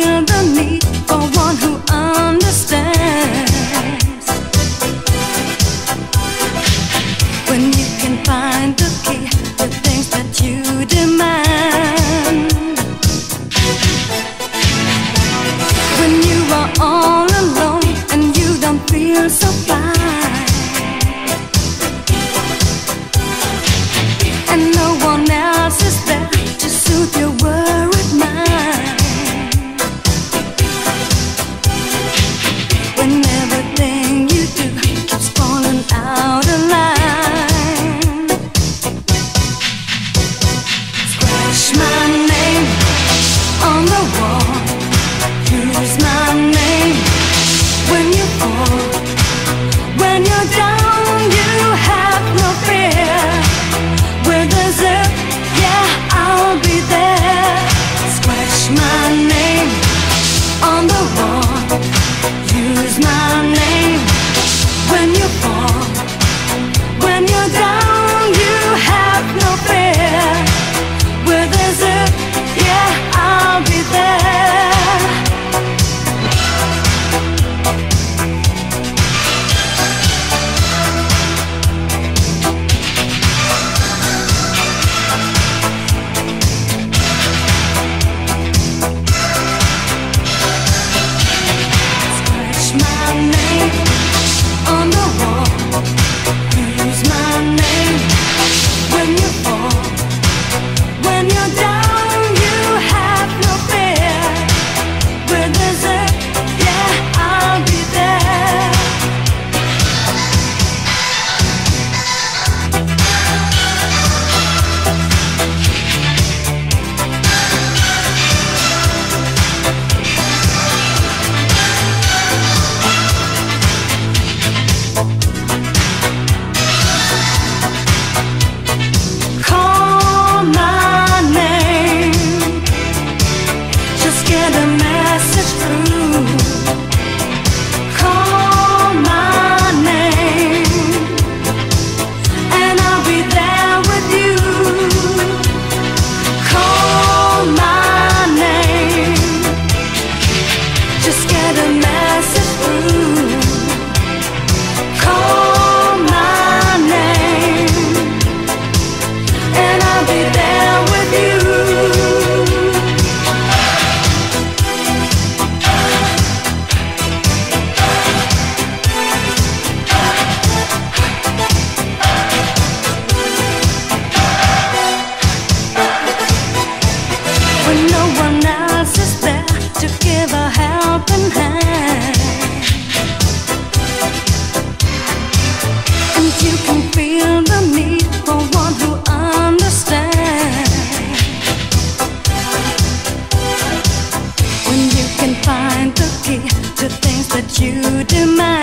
yanında to things that you demand.